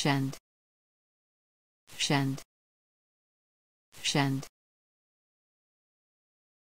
Shend. Shend. Shend.